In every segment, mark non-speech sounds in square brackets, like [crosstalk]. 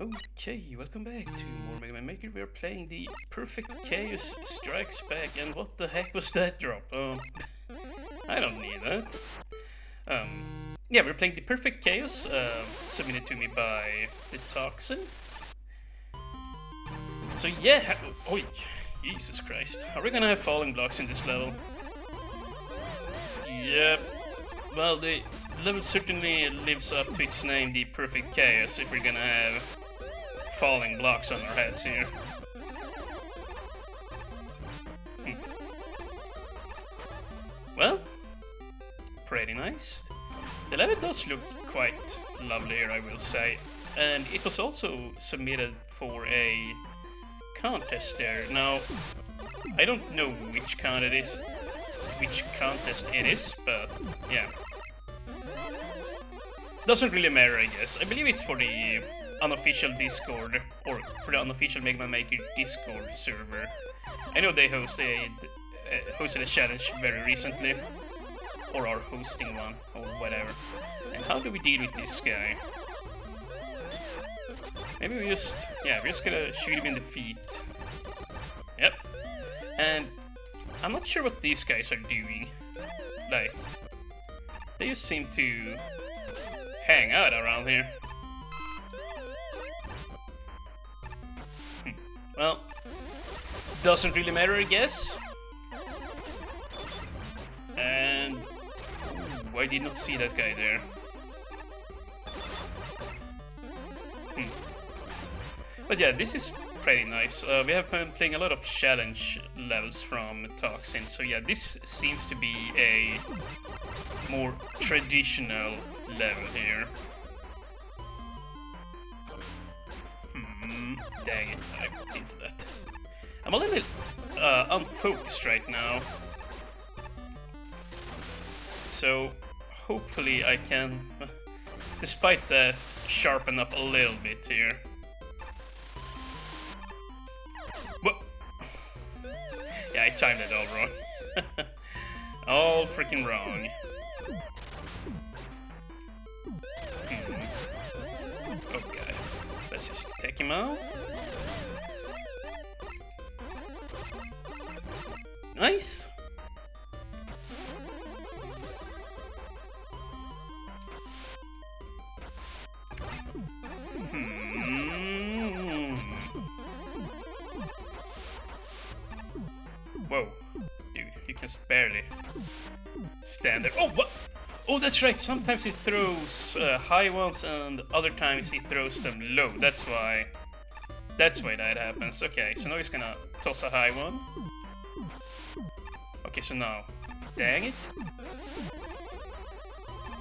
Okay, welcome back to more Mega Man Maker. We are playing the Perfect Chaos Strikes Back, and what the heck was that drop? Um, [laughs] I don't need that. Um, yeah, we're playing the Perfect Chaos, uh, submitted to me by the Toxin. So yeah, oh, Jesus Christ. Are we gonna have falling blocks in this level? Yep. Well, the level certainly lives up to its name, the Perfect Chaos, if we're gonna have falling blocks on our heads here. Hmm. Well, pretty nice. The level does look quite lovely here, I will say. And it was also submitted for a contest there. Now, I don't know which count it is, which contest it is, but yeah. Doesn't really matter, I guess. I believe it's for the unofficial Discord, or for the unofficial Mega Man Maker Discord server. I know they hosted, uh, hosted a challenge very recently, or are hosting one, or whatever. And how do we deal with this guy? Maybe we just, yeah, we're just gonna shoot him in the feet. Yep. And I'm not sure what these guys are doing. Like, they just seem to hang out around here. Well, doesn't really matter, I guess. And ooh, I did not see that guy there. Hmm. But yeah, this is pretty nice. Uh, we have been playing a lot of challenge levels from Toxin, so yeah, this seems to be a more traditional level here. Dang it, I into that. I'm a little uh, unfocused right now. So, hopefully I can, despite that, sharpen up a little bit here. What? [laughs] yeah, I timed it all wrong. [laughs] all freaking wrong. Take him out. Nice. Hmm. Whoa. Dude, you can barely stand there. Oh, what? Oh, that's right. Sometimes he throws uh, high ones, and other times he throws them low. That's why. That's why that happens. Okay, so now he's gonna toss a high one. Okay, so now, dang it,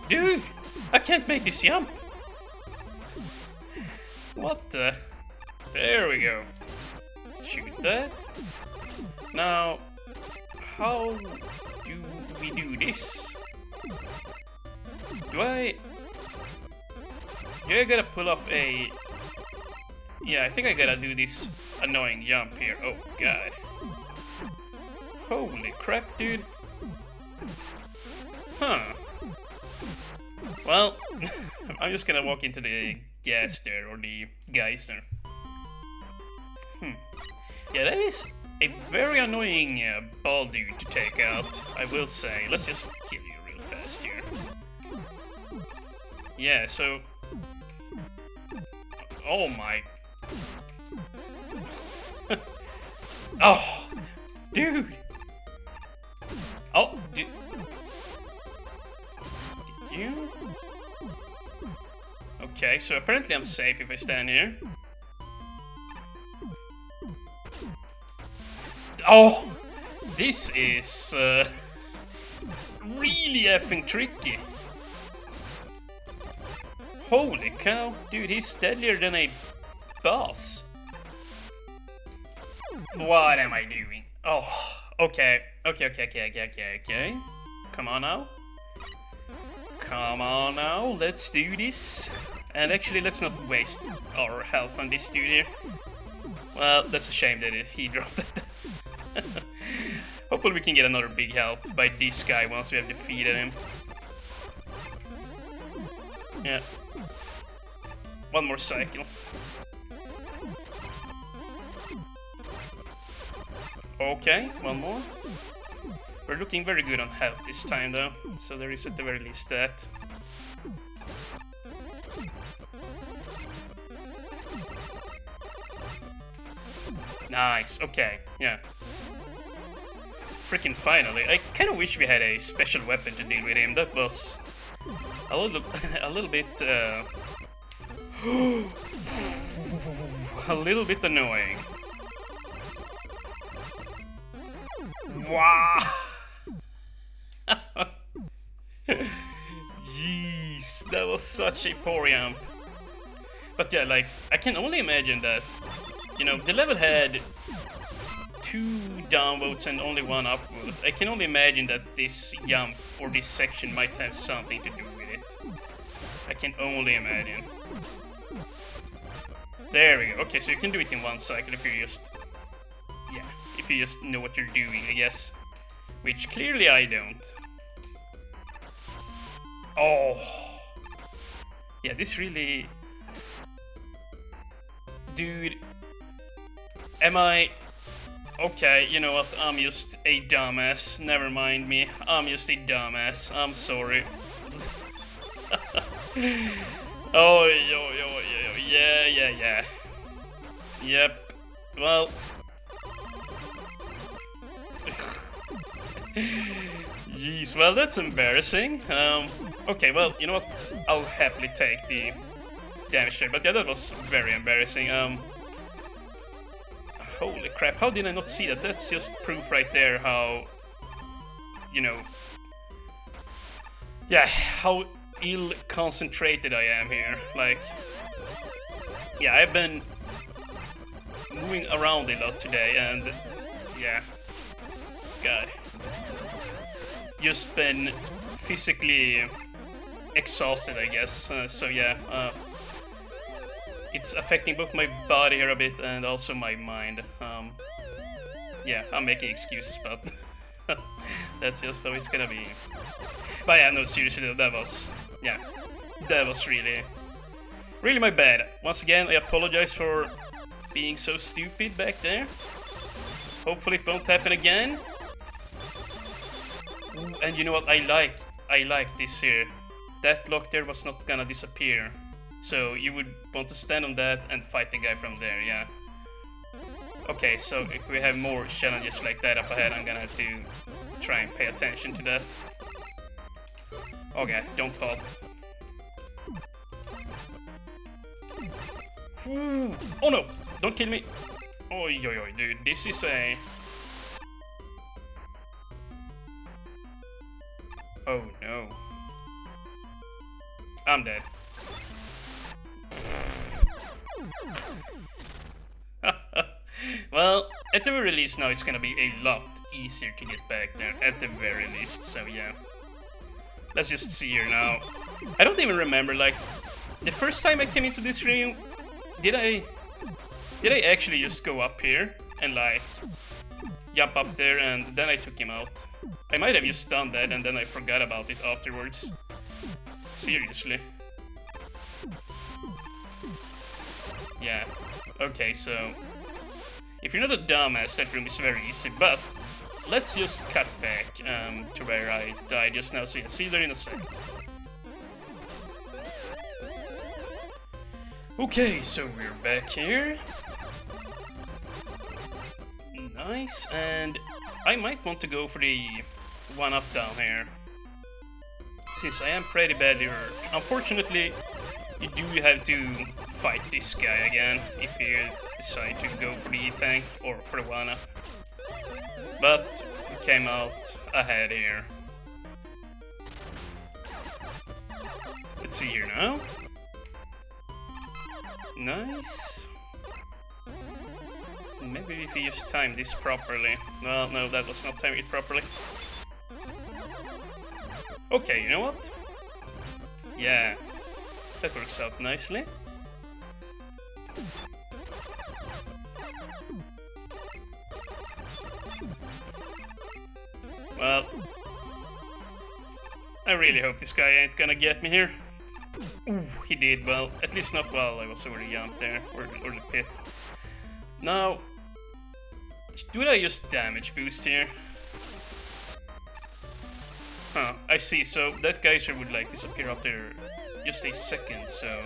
dude, I can't make this jump. What the? There we go. Shoot that. Now, how do we do this? Do I... Do I gotta pull off a... Yeah, I think I gotta do this annoying jump here. Oh, God. Holy crap, dude. Huh. Well, [laughs] I'm just gonna walk into the gas there, or the geyser. Hmm. Yeah, that is a very annoying uh, ball dude to take out, I will say. Let's just kill you real fast here. Yeah, so... Oh my... [laughs] oh! Dude! Oh. Did you? Okay, so apparently I'm safe if I stand here. Oh! This is... Uh, really effing tricky. Holy cow, dude, he's deadlier than a boss. What am I doing? Oh, okay, okay, okay, okay, okay, okay, okay. Come on now. Come on now, let's do this. And actually, let's not waste our health on this dude here. Well, that's a shame that he [laughs] dropped it. [laughs] Hopefully we can get another big health by this guy once we have defeated him. Yeah. One more cycle. Okay, one more. We're looking very good on health this time though, so there is at the very least that. Nice, okay, yeah. Freaking finally, I kinda wish we had a special weapon to deal with him, that was a little, [laughs] a little bit, uh, [gasps] a little bit annoying. Wow! Jeez, [laughs] that was such a poor jump. But yeah, like, I can only imagine that, you know, the level had two downvotes and only one upvote. I can only imagine that this jump or this section might have something to do. I can only imagine. There we go. Okay, so you can do it in one cycle if you just... Yeah, if you just know what you're doing, I guess. Which clearly I don't. Oh! Yeah, this really... Dude... Am I... Okay, you know what, I'm just a dumbass. Never mind me. I'm just a dumbass. I'm sorry. [laughs] oh, yo, yo, yo, yeah, yeah, yeah. Yep. Well... [laughs] Jeez, well, that's embarrassing. Um, okay, well, you know what? I'll happily take the damage there, but yeah, that was very embarrassing. Um, holy crap, how did I not see that? That's just proof right there how, you know, yeah, how ill-concentrated I am here. Like, yeah, I've been moving around a lot today, and yeah, God just been physically exhausted, I guess. Uh, so yeah, uh, it's affecting both my body here a bit and also my mind. Um, yeah, I'm making excuses, but [laughs] that's just how it's gonna be. But yeah, no, seriously, that was, yeah, that was really, really my bad. Once again, I apologize for being so stupid back there. Hopefully it won't happen again and you know what? I like I like this here. That block there was not gonna disappear. So you would want to stand on that and fight the guy from there, yeah. Okay, so if we have more challenges like that up ahead, I'm gonna have to try and pay attention to that. Okay, don't fall. Hmm. Oh no! Don't kill me! Oi, oi, oi, dude, this is a Oh no. I'm dead. [laughs] well, at the very least now it's gonna be a lot easier to get back there, at the very least, so yeah. Let's just see here now. I don't even remember, like, the first time I came into this room, did I... Did I actually just go up here and, like, jump up there and then I took him out? I might have just done that and then I forgot about it afterwards. Seriously. Yeah. Okay, so... If you're not a dumbass, that room is very easy, but... Let's just cut back um, to where I died just now, so you can see there in a sec. Okay, so we're back here. Nice, and I might want to go for the one up down here. Since I am pretty badly hurt. Unfortunately, you do have to fight this guy again if you decide to go for the E-Tank or for the one up. But came out ahead here. Let's see here now. Nice. Maybe if we just time this properly. Well, no, that was not timed it properly. Okay, you know what? Yeah, that works out nicely. Well, I really hope this guy ain't gonna get me here. Ooh, he did well. At least not while I was over the jump there, or, or the pit. Now, Do I just damage boost here? Huh, I see. So that geyser would like disappear after just a second, so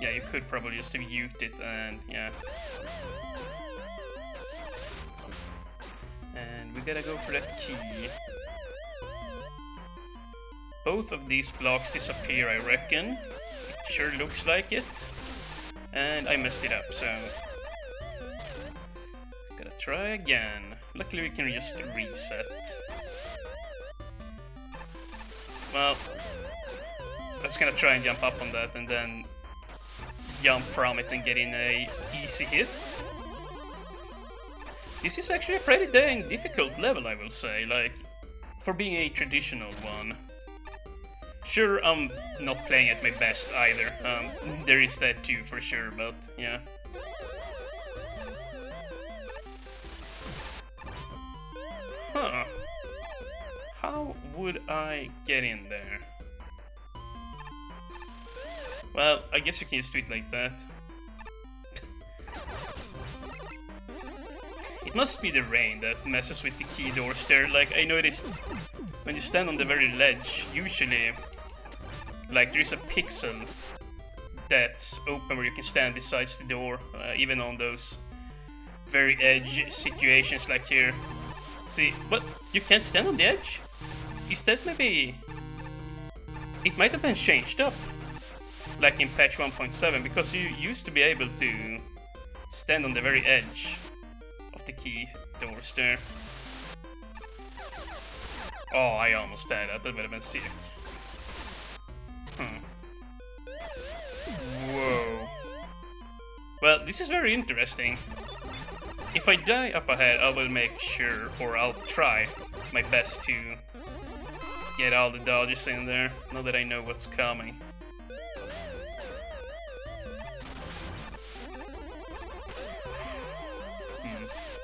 yeah, you could probably just have uked it and yeah. We gotta go for that key. Both of these blocks disappear, I reckon. It sure looks like it. And I messed it up, so... Gotta try again. Luckily we can just reset. Well, I was gonna try and jump up on that and then jump from it and get in a easy hit. This is actually a pretty dang difficult level, I will say, like, for being a traditional one. Sure, I'm not playing at my best either. Um, [laughs] there is that too, for sure, but yeah. Huh. How would I get in there? Well, I guess you can just do it like that. It must be the rain that messes with the key doors there. Like, I noticed when you stand on the very ledge, usually, like, there's a pixel that's open where you can stand besides the door, uh, even on those very edge situations like here. See, but you can't stand on the edge? Is that maybe... It might have been changed up, like in patch 1.7, because you used to be able to stand on the very edge of the key doors there. Oh, I almost died. That would have been sick. Hmm. Whoa. Well, this is very interesting. If I die up ahead, I will make sure, or I'll try my best to get all the dodges in there, now that I know what's coming.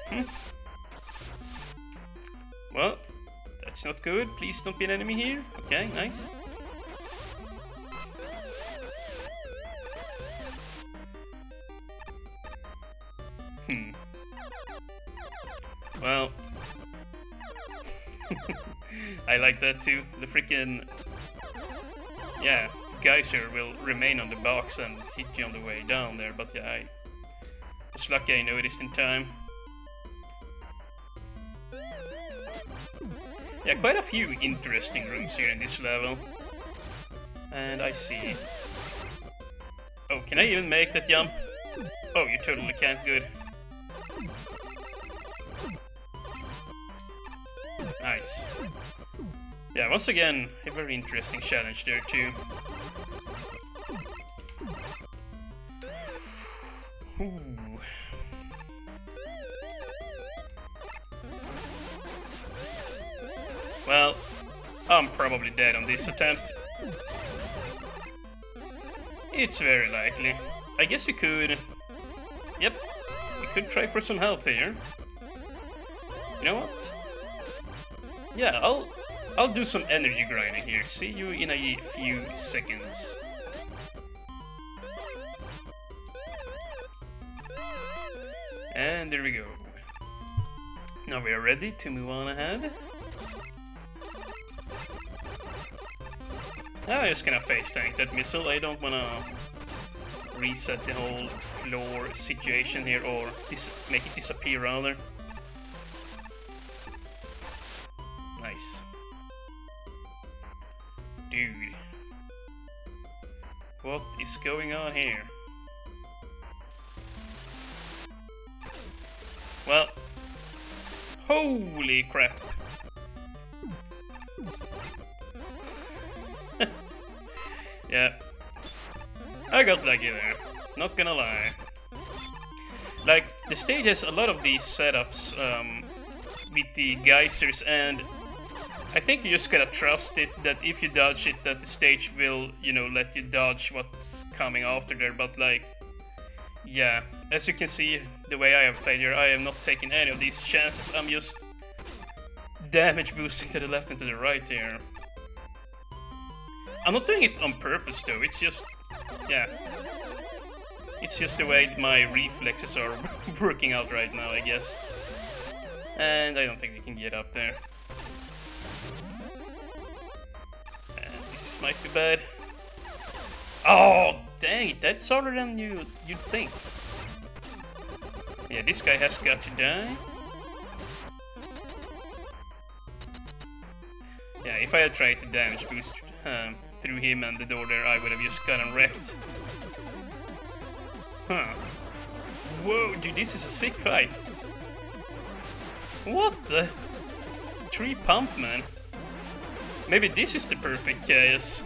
Hmm. Well, that's not good. Please don't be an enemy here. Okay, nice. Hmm. Well. [laughs] I like that too. The freaking... Yeah, geyser will remain on the box and hit you on the way down there, but yeah, I lucky I noticed in time. Yeah, quite a few interesting rooms here in this level. And I see. Oh, can I even make that jump? Oh, you totally can't. Good. Nice. Yeah, once again, a very interesting challenge there too. Ooh. Well, I'm probably dead on this attempt. It's very likely. I guess we could... Yep, we could try for some health here. You know what? Yeah, I'll I'll do some energy grinding here. See you in a few seconds. And there we go. Now we are ready to move on ahead. I'm just gonna face tank that missile. I don't wanna reset the whole floor situation here or make it disappear rather. Nice. Dude. What is going on here? Well, holy crap. Yeah. I got lucky there, not gonna lie. Like, the stage has a lot of these setups um, with the geysers and I think you just gotta trust it that if you dodge it, that the stage will, you know, let you dodge what's coming after there. But like, yeah, as you can see, the way I have played here, I am not taking any of these chances. I'm just damage boosting to the left and to the right here. I'm not doing it on purpose though. It's just, yeah, it's just the way my reflexes are [laughs] working out right now, I guess. And I don't think we can get up there. And this might be bad. Oh, dang that's harder than you, you'd think. Yeah, this guy has got to die. Yeah, if I had tried to damage boost um, through him and the door there, I would have just gotten wrecked. Huh. Whoa, dude, this is a sick fight. What the? Tree pump, man. Maybe this is the perfect chaos.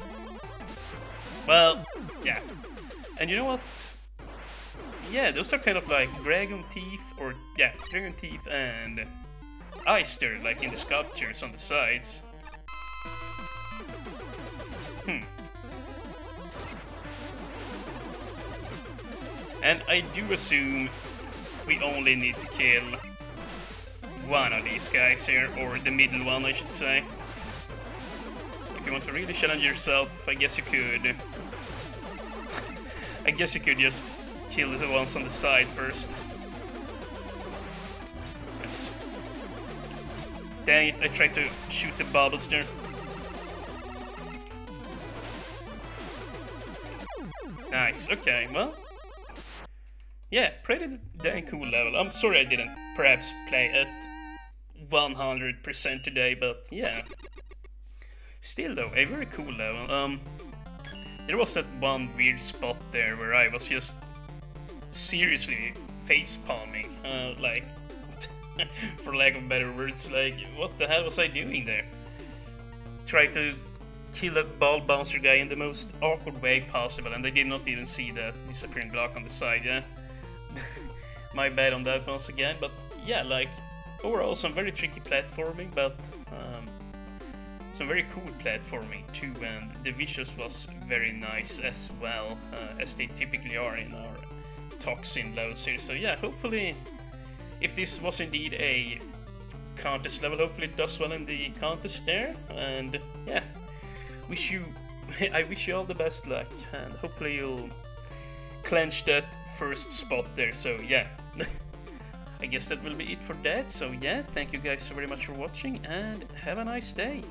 Well, yeah. And you know what? Yeah, those are kind of like dragon teeth, or yeah, dragon teeth and Eyster, like in the sculptures on the sides. I do assume we only need to kill one of these guys here, or the middle one I should say. If you want to really challenge yourself, I guess you could. [laughs] I guess you could just kill the ones on the side first. Yes. Dang it, I tried to shoot the bubbles there. Nice, okay, well. Yeah, pretty dang cool level. I'm sorry I didn't perhaps play at 100% today, but yeah. Still though, a very cool level. Um, there was that one weird spot there where I was just seriously face palming, uh, like, [laughs] for lack of better words, like, what the hell was I doing there? Try to kill that ball bouncer guy in the most awkward way possible, and I did not even see that disappearing block on the side, yeah? My bad on that once again, but yeah, like, overall some very tricky platforming, but um, some very cool platforming too, and the visuals was very nice as well, uh, as they typically are in our Toxin levels here. So yeah, hopefully, if this was indeed a contest level, hopefully it does well in the contest there, and yeah, wish you, [laughs] I wish you all the best luck, and hopefully you'll clench that first spot there, so yeah. I guess that will be it for that, so yeah, thank you guys so very much for watching, and have a nice day.